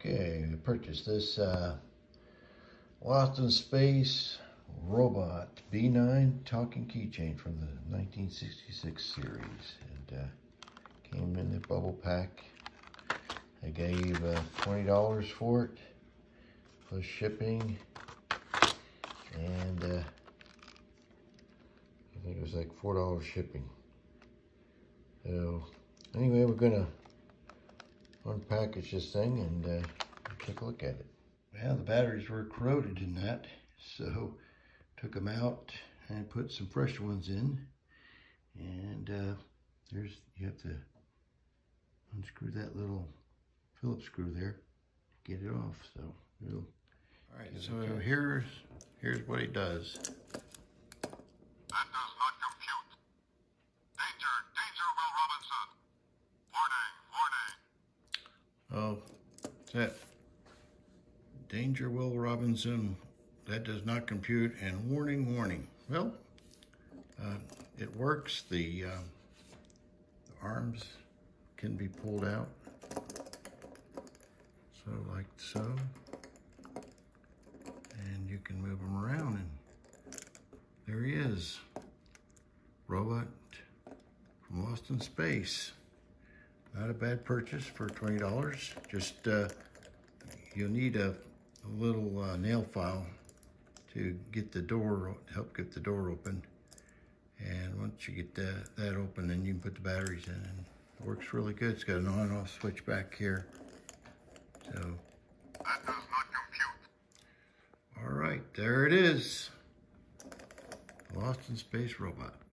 Okay, we purchased this uh, Lost in Space Robot B9 talking keychain from the 1966 series. And uh, came in the bubble pack. I gave uh, $20 for it, plus shipping. And uh, I think it was like $4 shipping. So anyway, we're gonna unpackage this thing and uh, take a look at it. Well, the batteries were corroded in that, so took them out and put some fresh ones in. And uh, there's, you have to unscrew that little Phillips screw there, get it off. So, we'll all right. So here's here's what he does. Oh, that Danger Will Robinson, that does not compute, and warning, warning. Well, uh, it works. The, uh, the arms can be pulled out. So like so. And you can move them around and there he is. Robot from Lost in Space. Not a bad purchase for $20. Just, uh, you'll need a, a little uh, nail file to get the door, help get the door open. And once you get that, that open, then you can put the batteries in. And it works really good. It's got an on off switch back here. So. All right, there it is. Lost in Space Robot.